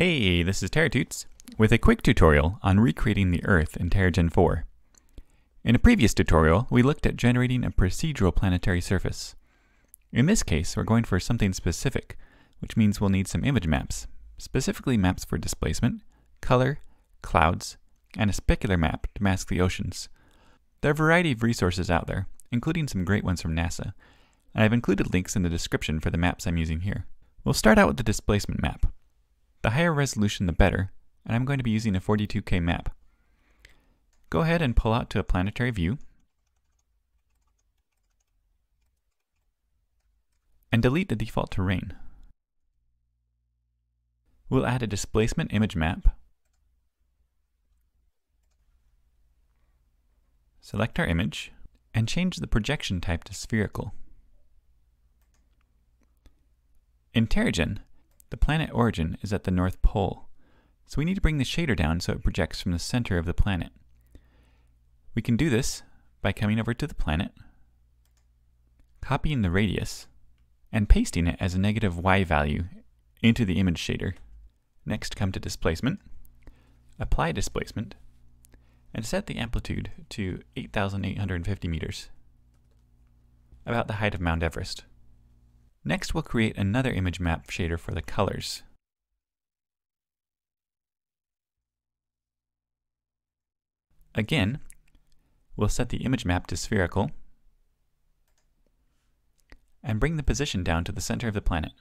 Hey, this is TerraTuts with a quick tutorial on recreating the Earth in Terragen 4. In a previous tutorial, we looked at generating a procedural planetary surface. In this case, we're going for something specific, which means we'll need some image maps, specifically maps for displacement, color, clouds, and a specular map to mask the oceans. There are a variety of resources out there, including some great ones from NASA, and I've included links in the description for the maps I'm using here. We'll start out with the displacement map. The higher resolution the better, and I'm going to be using a 42K map. Go ahead and pull out to a planetary view, and delete the default terrain. We'll add a displacement image map, select our image, and change the projection type to spherical. In Terragen, the planet origin is at the North Pole, so we need to bring the shader down so it projects from the center of the planet. We can do this by coming over to the planet, copying the radius, and pasting it as a negative y value into the image shader. Next come to displacement, apply displacement, and set the amplitude to 8,850 meters, about the height of Mount Everest. Next, we'll create another image map shader for the colors. Again, we'll set the image map to spherical and bring the position down to the center of the planet.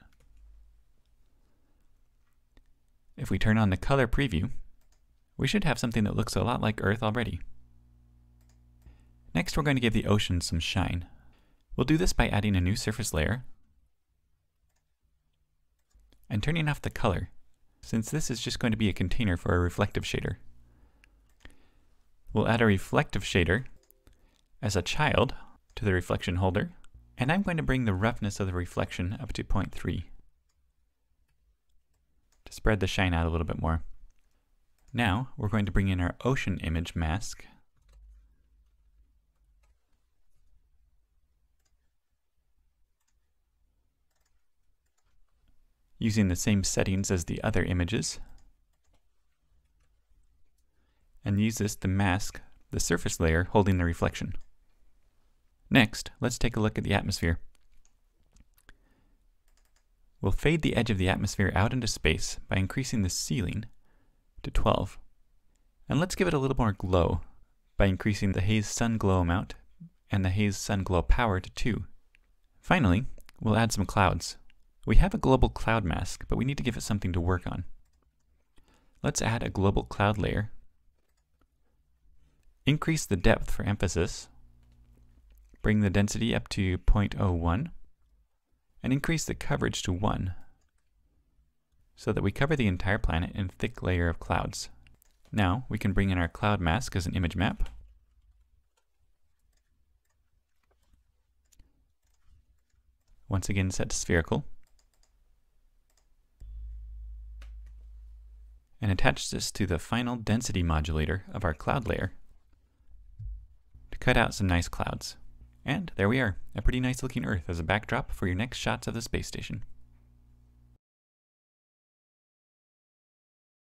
If we turn on the color preview, we should have something that looks a lot like Earth already. Next, we're going to give the ocean some shine. We'll do this by adding a new surface layer and turning off the color, since this is just going to be a container for a reflective shader. We'll add a reflective shader as a child to the reflection holder, and I'm going to bring the roughness of the reflection up to 0.3 to spread the shine out a little bit more. Now we're going to bring in our ocean image mask using the same settings as the other images and use this to mask the surface layer holding the reflection. Next, let's take a look at the atmosphere. We'll fade the edge of the atmosphere out into space by increasing the ceiling to 12. And let's give it a little more glow by increasing the haze sun glow amount and the haze sun glow power to 2. Finally, we'll add some clouds. We have a global cloud mask, but we need to give it something to work on. Let's add a global cloud layer. Increase the depth for emphasis. Bring the density up to 0.01 and increase the coverage to 1 so that we cover the entire planet in a thick layer of clouds. Now we can bring in our cloud mask as an image map. Once again set to spherical. and attach this to the final density modulator of our cloud layer to cut out some nice clouds. And there we are, a pretty nice looking Earth as a backdrop for your next shots of the space station.